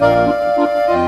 啊。